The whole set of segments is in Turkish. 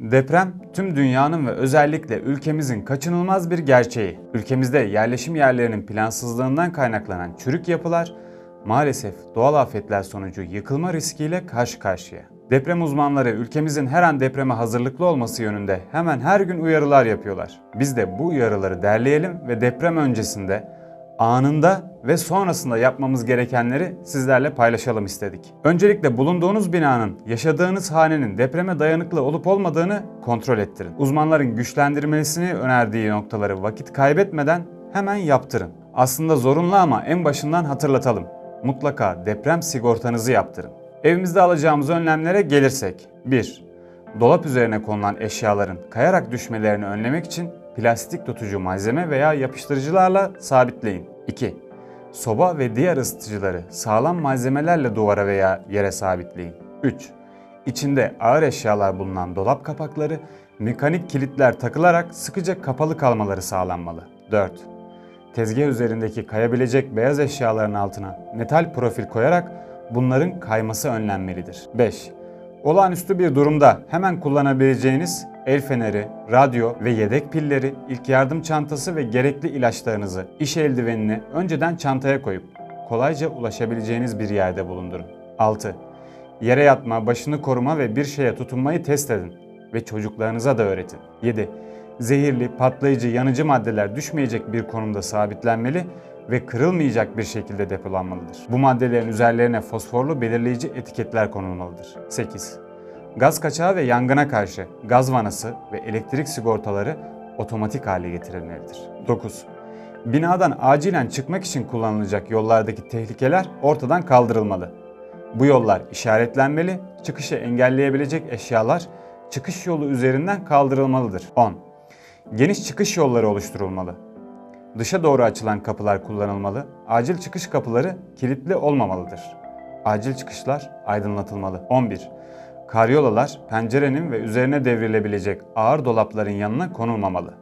Deprem tüm dünyanın ve özellikle ülkemizin kaçınılmaz bir gerçeği. Ülkemizde yerleşim yerlerinin plansızlığından kaynaklanan çürük yapılar maalesef doğal afetler sonucu yıkılma riskiyle karşı karşıya. Deprem uzmanları ülkemizin her an depreme hazırlıklı olması yönünde hemen her gün uyarılar yapıyorlar. Biz de bu uyarıları derleyelim ve deprem öncesinde anında ve sonrasında yapmamız gerekenleri sizlerle paylaşalım istedik. Öncelikle bulunduğunuz binanın, yaşadığınız hanenin depreme dayanıklı olup olmadığını kontrol ettirin. Uzmanların güçlendirmesini önerdiği noktaları vakit kaybetmeden hemen yaptırın. Aslında zorunlu ama en başından hatırlatalım. Mutlaka deprem sigortanızı yaptırın. Evimizde alacağımız önlemlere gelirsek 1. Dolap üzerine konulan eşyaların kayarak düşmelerini önlemek için plastik tutucu malzeme veya yapıştırıcılarla sabitleyin. 2. Soba ve diğer ısıtıcıları sağlam malzemelerle duvara veya yere sabitleyin. 3. İçinde ağır eşyalar bulunan dolap kapakları mekanik kilitler takılarak sıkıca kapalı kalmaları sağlanmalı. 4. Tezgah üzerindeki kayabilecek beyaz eşyaların altına metal profil koyarak bunların kayması önlenmelidir. 5. Olağanüstü bir durumda hemen kullanabileceğiniz el feneri, radyo ve yedek pilleri, ilk yardım çantası ve gerekli ilaçlarınızı, iş eldivenini önceden çantaya koyup kolayca ulaşabileceğiniz bir yerde bulundurun. 6. Yere yatma, başını koruma ve bir şeye tutunmayı test edin ve çocuklarınıza da öğretin. 7. Zehirli, patlayıcı, yanıcı maddeler düşmeyecek bir konumda sabitlenmeli ve kırılmayacak bir şekilde depolanmalıdır. Bu maddelerin üzerlerine fosforlu belirleyici etiketler konulmalıdır. 8. Gaz kaçağı ve yangına karşı gaz vanası ve elektrik sigortaları otomatik hale getirilmelidir. 9. Binadan acilen çıkmak için kullanılacak yollardaki tehlikeler ortadan kaldırılmalı. Bu yollar işaretlenmeli, çıkışı engelleyebilecek eşyalar çıkış yolu üzerinden kaldırılmalıdır. 10. Geniş çıkış yolları oluşturulmalı. Dışa doğru açılan kapılar kullanılmalı, acil çıkış kapıları kilitli olmamalıdır. Acil çıkışlar aydınlatılmalı. 11. Karyolalar pencerenin ve üzerine devrilebilecek ağır dolapların yanına konulmamalı.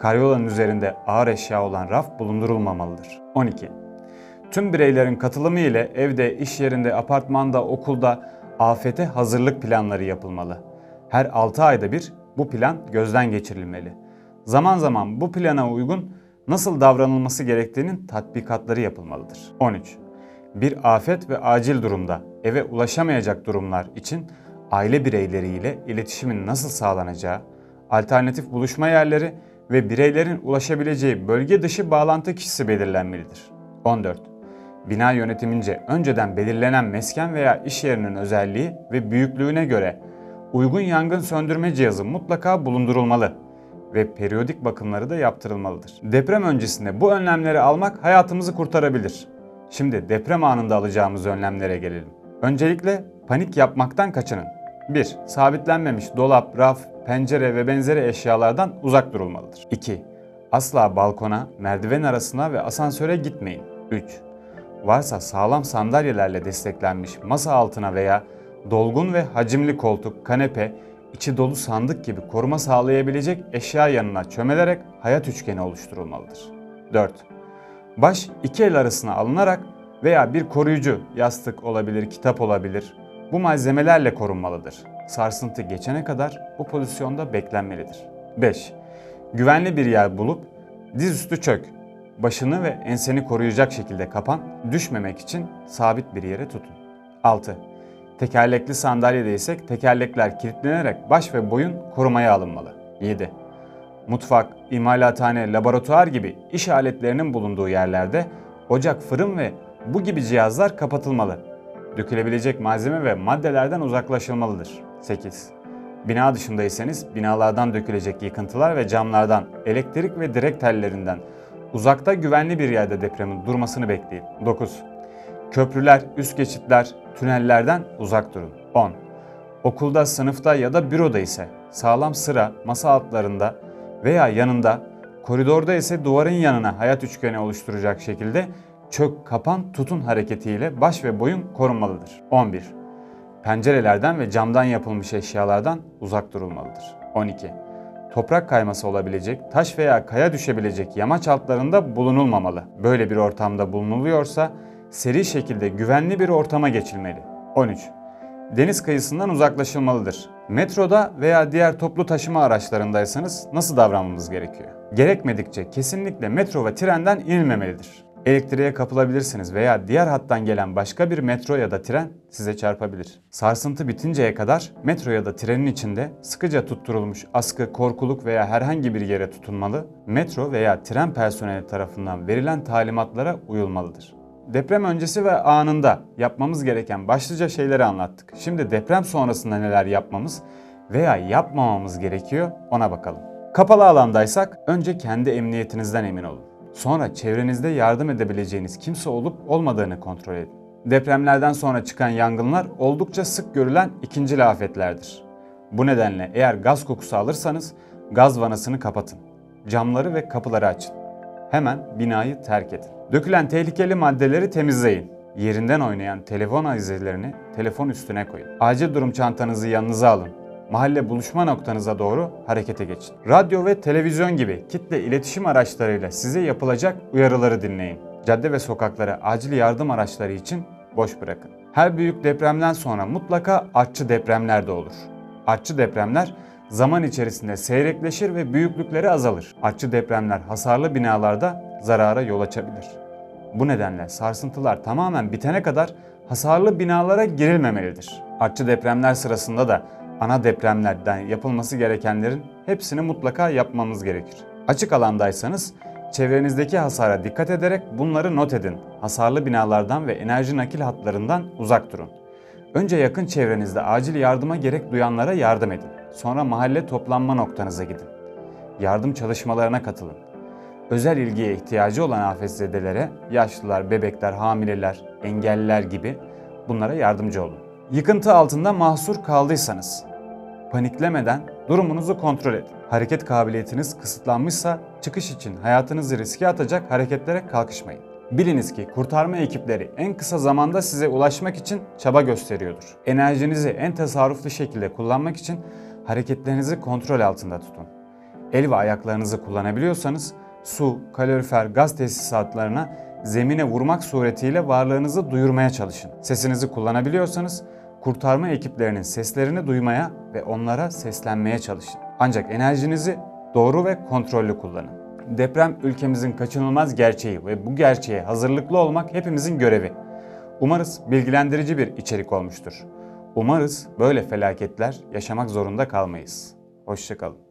Karyolanın üzerinde ağır eşya olan raf bulundurulmamalıdır. 12. Tüm bireylerin katılımı ile evde, iş yerinde, apartmanda, okulda afete hazırlık planları yapılmalı. Her 6 ayda bir bu plan gözden geçirilmeli. Zaman zaman bu plana uygun nasıl davranılması gerektiğinin tatbikatları yapılmalıdır. 13. Bir afet ve acil durumda eve ulaşamayacak durumlar için aile bireyleriyle iletişimin nasıl sağlanacağı, alternatif buluşma yerleri ve bireylerin ulaşabileceği bölge dışı bağlantı kişisi belirlenmelidir. 14. Bina yönetimince önceden belirlenen mesken veya iş yerinin özelliği ve büyüklüğüne göre uygun yangın söndürme cihazı mutlaka bulundurulmalı ve periyodik bakımları da yaptırılmalıdır. Deprem öncesinde bu önlemleri almak hayatımızı kurtarabilir. Şimdi deprem anında alacağımız önlemlere gelelim. Öncelikle panik yapmaktan kaçının. 1. Sabitlenmemiş dolap, raf, pencere ve benzeri eşyalardan uzak durulmalıdır. 2. Asla balkona, merdiven arasına ve asansöre gitmeyin. 3. Varsa sağlam sandalyelerle desteklenmiş masa altına veya dolgun ve hacimli koltuk, kanepe, içi dolu sandık gibi koruma sağlayabilecek eşya yanına çömelerek hayat üçgeni oluşturulmalıdır. 4. Baş iki el arasına alınarak veya bir koruyucu, yastık olabilir, kitap olabilir, bu malzemelerle korunmalıdır. Sarsıntı geçene kadar bu pozisyonda beklenmelidir. 5. Güvenli bir yer bulup dizüstü çök. Başını ve enseni koruyacak şekilde kapan, düşmemek için sabit bir yere tutun. 6. Tekerlekli sandalyede ise tekerlekler kilitlenerek baş ve boyun korumaya alınmalı. 7. Mutfak, imalathane, laboratuvar gibi iş aletlerinin bulunduğu yerlerde ocak, fırın ve bu gibi cihazlar kapatılmalı. Dökülebilecek malzeme ve maddelerden uzaklaşılmalıdır. 8. Bina dışındaysanız binalardan dökülecek yıkıntılar ve camlardan, elektrik ve direk tellerinden uzakta güvenli bir yerde depremin durmasını bekleyin. 9. Köprüler, üst geçitler, tünellerden uzak durun. 10. Okulda, sınıfta ya da büroda ise sağlam sıra masa altlarında veya yanında, koridorda ise duvarın yanına hayat üçgeni oluşturacak şekilde çök, kapan, tutun hareketiyle baş ve boyun korunmalıdır. 11. Pencerelerden ve camdan yapılmış eşyalardan uzak durulmalıdır. 12. Toprak kayması olabilecek, taş veya kaya düşebilecek yamaç altlarında bulunulmamalı. Böyle bir ortamda bulunuluyorsa seri şekilde güvenli bir ortama geçilmeli. 13. deniz kıyısından uzaklaşılmalıdır. Metroda veya diğer toplu taşıma araçlarındaysanız nasıl davranmamız gerekiyor? Gerekmedikçe kesinlikle metro ve trenden inilmemelidir. Elektriğe kapılabilirsiniz veya diğer hattan gelen başka bir metro ya da tren size çarpabilir. Sarsıntı bitinceye kadar metro ya da trenin içinde sıkıca tutturulmuş askı, korkuluk veya herhangi bir yere tutunmalı, metro veya tren personeli tarafından verilen talimatlara uyulmalıdır. Deprem öncesi ve anında yapmamız gereken başlıca şeyleri anlattık. Şimdi deprem sonrasında neler yapmamız veya yapmamamız gerekiyor ona bakalım. Kapalı alandaysak önce kendi emniyetinizden emin olun. Sonra çevrenizde yardım edebileceğiniz kimse olup olmadığını kontrol edin. Depremlerden sonra çıkan yangınlar oldukça sık görülen ikinci afetlerdir. Bu nedenle eğer gaz kokusu alırsanız gaz vanasını kapatın. Camları ve kapıları açın. Hemen binayı terk edin. Dökülen tehlikeli maddeleri temizleyin. Yerinden oynayan telefon avizelerini telefon üstüne koyun. Acil durum çantanızı yanınıza alın. Mahalle buluşma noktanıza doğru harekete geçin. Radyo ve televizyon gibi kitle iletişim araçlarıyla size yapılacak uyarıları dinleyin. Cadde ve sokakları acil yardım araçları için boş bırakın. Her büyük depremden sonra mutlaka artçı depremler de olur. Artçı depremler zaman içerisinde seyrekleşir ve büyüklükleri azalır. Artçı depremler hasarlı binalarda zarara yol açabilir. Bu nedenle sarsıntılar tamamen bitene kadar hasarlı binalara girilmemelidir. Artçı depremler sırasında da ana depremlerden yapılması gerekenlerin hepsini mutlaka yapmamız gerekir. Açık alandaysanız çevrenizdeki hasara dikkat ederek bunları not edin. Hasarlı binalardan ve enerji nakil hatlarından uzak durun. Önce yakın çevrenizde acil yardıma gerek duyanlara yardım edin. Sonra mahalle toplanma noktanıza gidin. Yardım çalışmalarına katılın. Özel ilgiye ihtiyacı olan afetzedelere yaşlılar, bebekler, hamileler, engelliler gibi bunlara yardımcı olun. Yıkıntı altında mahsur kaldıysanız paniklemeden durumunuzu kontrol edin. Hareket kabiliyetiniz kısıtlanmışsa çıkış için hayatınızı riske atacak hareketlere kalkışmayın. Biliniz ki kurtarma ekipleri en kısa zamanda size ulaşmak için çaba gösteriyordur. Enerjinizi en tasarruflu şekilde kullanmak için hareketlerinizi kontrol altında tutun. El ve ayaklarınızı kullanabiliyorsanız su, kalorifer, gaz tesisatlarına zemine vurmak suretiyle varlığınızı duyurmaya çalışın. Sesinizi kullanabiliyorsanız kurtarma ekiplerinin seslerini duymaya ve onlara seslenmeye çalışın. Ancak enerjinizi doğru ve kontrollü kullanın. Deprem ülkemizin kaçınılmaz gerçeği ve bu gerçeğe hazırlıklı olmak hepimizin görevi. Umarız bilgilendirici bir içerik olmuştur. Umarız böyle felaketler yaşamak zorunda kalmayız. Hoşçakalın.